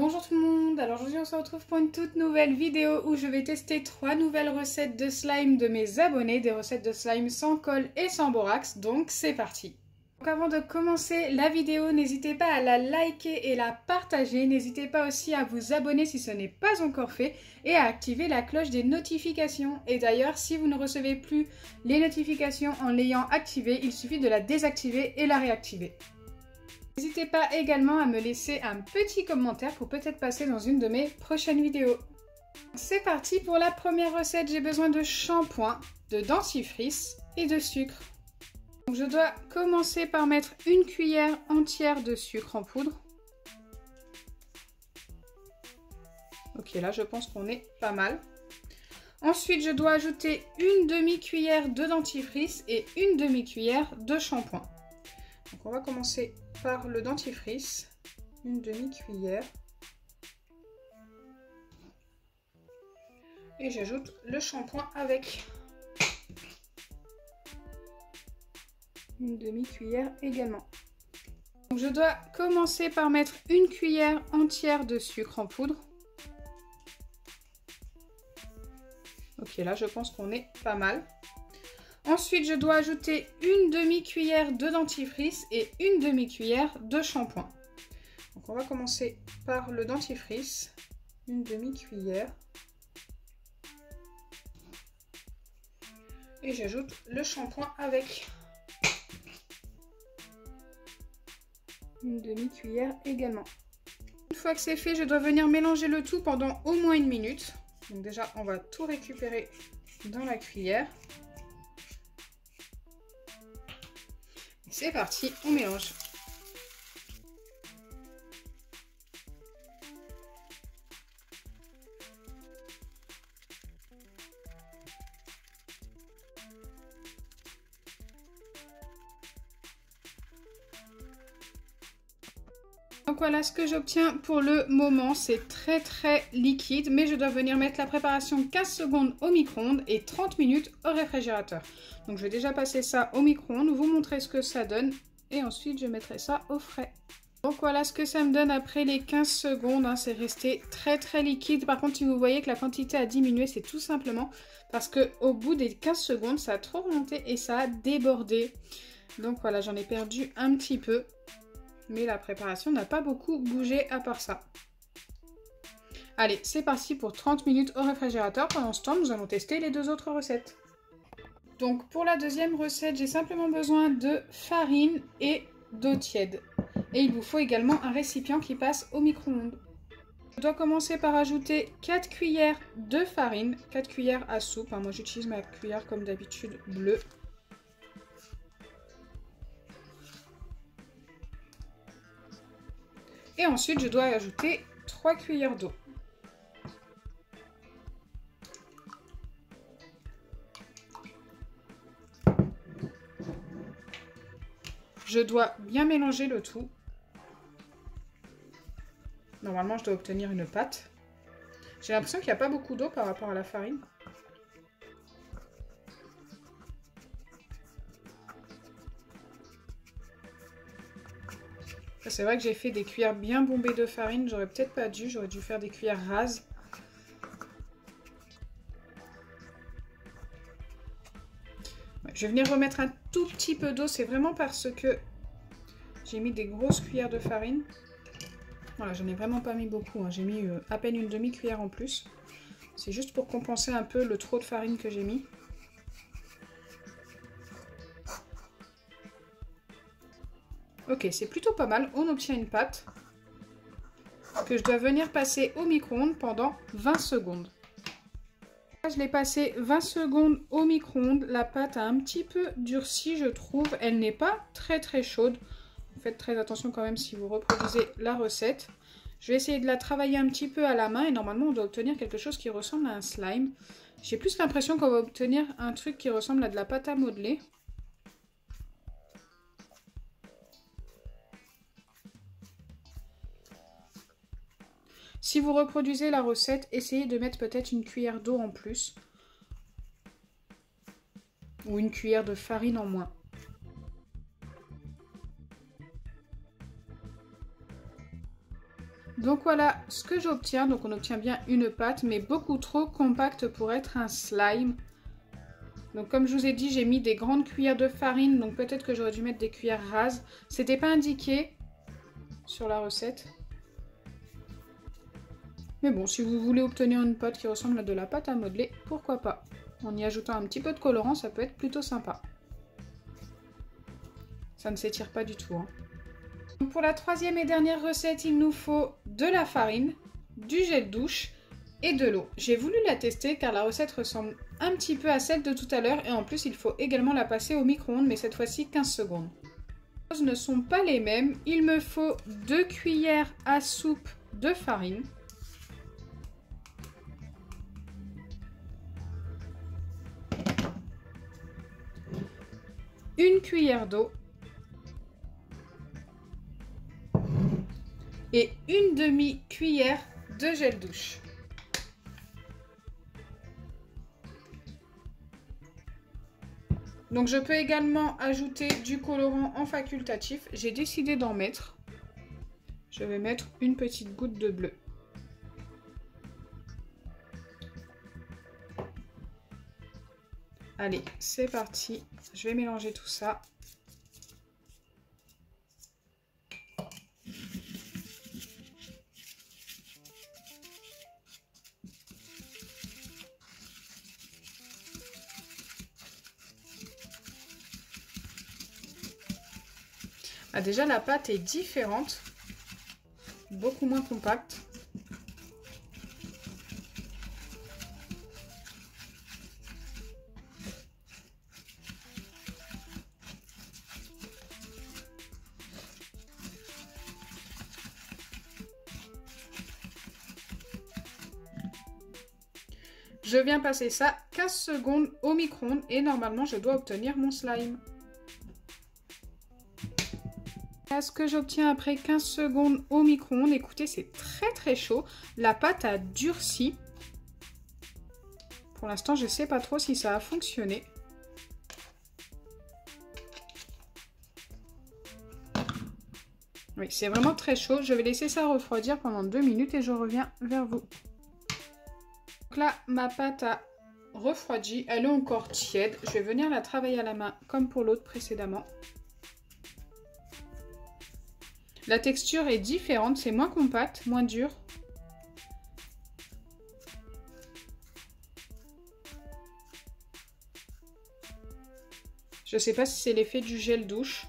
Bonjour tout le monde, alors aujourd'hui on se retrouve pour une toute nouvelle vidéo où je vais tester trois nouvelles recettes de slime de mes abonnés, des recettes de slime sans colle et sans borax, donc c'est parti avant de commencer la vidéo, n'hésitez pas à la liker et la partager. N'hésitez pas aussi à vous abonner si ce n'est pas encore fait et à activer la cloche des notifications. Et d'ailleurs, si vous ne recevez plus les notifications en l'ayant activée, il suffit de la désactiver et la réactiver. N'hésitez pas également à me laisser un petit commentaire pour peut-être passer dans une de mes prochaines vidéos. C'est parti pour la première recette, j'ai besoin de shampoing, de dentifrice et de sucre. je dois commencer par mettre une cuillère entière de sucre en poudre. Ok, là je pense qu'on est pas mal. Ensuite, je dois ajouter une demi-cuillère de dentifrice et une demi-cuillère de shampoing. On va commencer par le dentifrice, une demi-cuillère. Et j'ajoute le shampoing avec une demi-cuillère également. je dois commencer par mettre une cuillère entière de sucre en poudre. Ok, là je pense qu'on est pas mal. Ensuite, je dois ajouter une demi-cuillère de dentifrice et une demi-cuillère de shampoing. Donc on va commencer par le dentifrice, une demi-cuillère. Et j'ajoute le shampoing avec une demi-cuillère également. Une fois que c'est fait, je dois venir mélanger le tout pendant au moins une minute. Donc déjà, on va tout récupérer dans la cuillère. C'est parti, on mélange. Donc voilà ce que j'obtiens pour le moment. C'est très très liquide, mais je dois venir mettre la préparation 15 secondes au micro-ondes et 30 minutes au réfrigérateur. Donc je vais déjà passer ça au micro-ondes, vous montrer ce que ça donne et ensuite je mettrai ça au frais. Donc voilà ce que ça me donne après les 15 secondes. Hein. c'est resté très très liquide. Par contre, si vous voyez que la quantité a diminué, c'est tout simplement parce que au bout des 15 secondes, ça a trop remonté et ça a débordé. Donc voilà, j'en ai perdu un petit peu mais la préparation n'a pas beaucoup bougé à part ça. Allez, c'est parti pour 30 minutes au réfrigérateur. Pendant ce temps, nous allons tester les deux autres recettes. Donc pour la deuxième recette, j'ai simplement besoin de farine et d'eau tiède. Et il vous faut également un récipient qui passe au micro-ondes. Je dois commencer par ajouter 4 cuillères de farine, 4 cuillères à soupe. Hein. moi j'utilise ma cuillère comme d'habitude bleue. Et ensuite, je dois ajouter 3 cuillères d'eau. Je dois bien mélanger le tout. Normalement, je dois obtenir une pâte. J'ai l'impression qu'il n'y a pas beaucoup d'eau par rapport à la farine. C'est vrai que j'ai fait des cuillères bien bombées de farine. J'aurais peut-être pas dû. J'aurais dû faire des cuillères rases. je vais venir remettre un tout petit peu d'eau. C'est vraiment parce que j'ai mis des grosses cuillères de farine. Voilà, j'en ai vraiment pas mis beaucoup. Hein. J'ai mis euh, à peine une demi-cuillère en plus. C'est juste pour compenser un peu le trop de farine que j'ai mis. Ok, c'est plutôt pas mal. On obtient une pâte que je dois venir passer au micro-ondes pendant 20 secondes. je l'ai passé 20 secondes au micro-ondes. La pâte a un petit peu durci, je trouve. Elle n'est pas très très chaude. Faites très attention quand même si vous reproduisez la recette. Je vais essayer de la travailler un petit peu à la main et normalement on doit obtenir quelque chose qui ressemble à un slime. J'ai plus l'impression qu'on va obtenir un truc qui ressemble à de la pâte à modeler. Si vous reproduisez la recette, essayez de mettre peut-être une cuillère d'eau en plus. Ou une cuillère de farine en moins. Donc voilà ce que j'obtiens. Donc on obtient bien une pâte, mais beaucoup trop compacte pour être un slime. Donc comme je vous ai dit, j'ai mis des grandes cuillères de farine, donc peut-être que j'aurais dû mettre des cuillères rases. C'était pas indiqué sur la recette. Mais bon, si vous voulez obtenir une pâte qui ressemble à de la pâte à modeler, pourquoi pas? En y ajoutant un petit peu de colorant, ça peut être plutôt sympa. Ça ne s'étire pas du tout. Hein. Pour la troisième et dernière recette, il nous faut de la farine, du gel douche et de l'eau. J'ai voulu la tester car la recette ressemble un petit peu à celle de tout à l'heure et en plus il faut également la passer au micro-ondes mais cette fois-ci 15 secondes. Les choses ne sont pas les mêmes. Il me faut 2 cuillères à soupe de farine. Une cuillère d'eau et une demi-cuillère de gel douche. Donc je peux également ajouter du colorant en facultatif. J'ai décidé d'en mettre. Je vais mettre une petite goutte de bleu. Allez, c'est parti. Je vais mélanger tout ça. Ah, déjà, la pâte est différente. Beaucoup moins compacte. Je viens passer ça 15 secondes au micro-ondes et normalement je dois obtenir mon slime ce que j'obtiens après 15 secondes au micro-ondes? Écoutez, c'est très très chaud. La pâte a durci. Pour l'instant, je ne sais pas trop si ça a fonctionné. Oui, c'est vraiment très chaud. Je vais laisser ça refroidir pendant deux minutes et je reviens vers vous. Là, ma pâte a refroidi. Elle est encore tiède. Je vais venir la travailler à la main comme pour l'autre précédemment. La texture est différente, c'est moins compact, moins dur. Je ne sais pas si c'est l'effet du gel douche.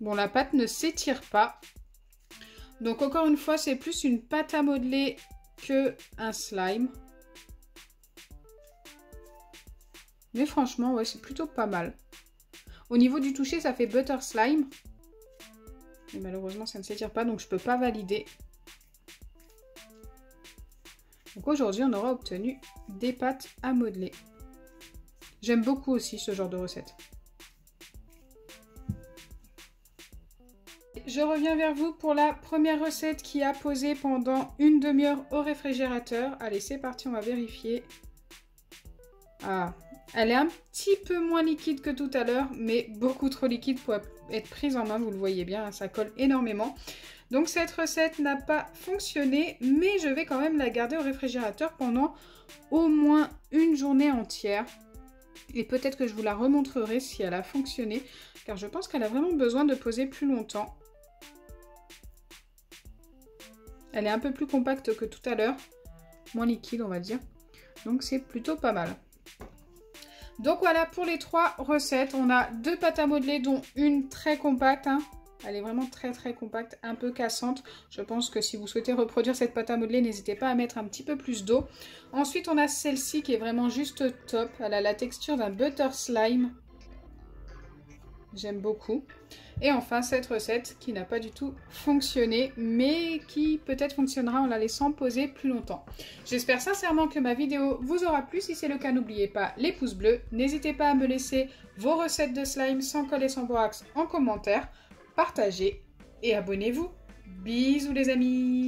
Bon, la pâte ne s'étire pas. Donc encore une fois, c'est plus une pâte à modeler que un slime. Mais franchement, ouais, c'est plutôt pas mal. Au niveau du toucher, ça fait butter slime. Mais malheureusement, ça ne s'étire pas, donc je peux pas valider. Donc aujourd'hui, on aura obtenu des pâtes à modeler. J'aime beaucoup aussi ce genre de recette. Je reviens vers vous pour la première recette qui a posé pendant une demi-heure au réfrigérateur. Allez, c'est parti, on va vérifier. Ah, elle est un petit peu moins liquide que tout à l'heure, mais beaucoup trop liquide pour être prise en main, vous le voyez bien, ça colle énormément. Donc cette recette n'a pas fonctionné, mais je vais quand même la garder au réfrigérateur pendant au moins une journée entière. Et peut-être que je vous la remontrerai si elle a fonctionné, car je pense qu'elle a vraiment besoin de poser plus longtemps. Elle est un peu plus compacte que tout à l'heure. Moins liquide, on va dire. Donc, c'est plutôt pas mal. Donc, voilà pour les trois recettes. On a deux pâtes à modeler, dont une très compacte. Hein. Elle est vraiment très très compacte, un peu cassante. Je pense que si vous souhaitez reproduire cette pâte à modeler, n'hésitez pas à mettre un petit peu plus d'eau. Ensuite, on a celle-ci qui est vraiment juste top. Elle a la texture d'un butter slime. J'aime beaucoup. Et enfin, cette recette qui n'a pas du tout fonctionné, mais qui peut-être fonctionnera en la laissant poser plus longtemps. J'espère sincèrement que ma vidéo vous aura plu. Si c'est le cas, n'oubliez pas les pouces bleus. N'hésitez pas à me laisser vos recettes de slime sans coller sans borax en commentaire. Partagez et abonnez-vous. Bisous les amis